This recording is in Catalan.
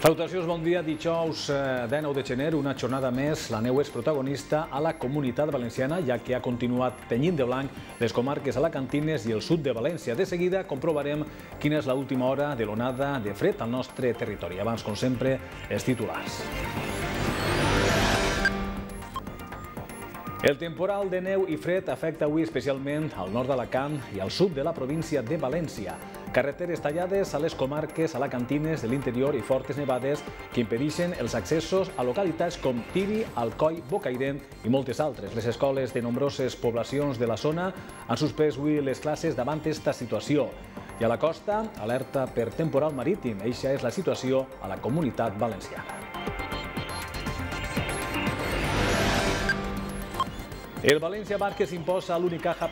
Salutacions, bon dia. Dijous 19 eh, de gener, una jornada més. La neu és protagonista a la comunitat valenciana, ja que ha continuat tenyint de blanc les comarques alacantines i el sud de València. De seguida comprovarem quina és l'última hora de l'onada de fred al nostre territori. Abans, com sempre, els titulars. El temporal de neu i fred afecta avui especialment al nord d'Alacant i al sud de la província de València. Carreteres tallades a les comarques alacantines de l'interior i fortes nevades que impedeixen els accessos a localitats com Tiri, Alcoi, Bocairent i moltes altres. Les escoles de nombroses poblacions de la zona han suspès avui les classes davant aquesta situació. I a la costa, alerta per temporal marítim. Eixa és la situació a la comunitat valenciana. El València Márquez imposa a l'Unicaja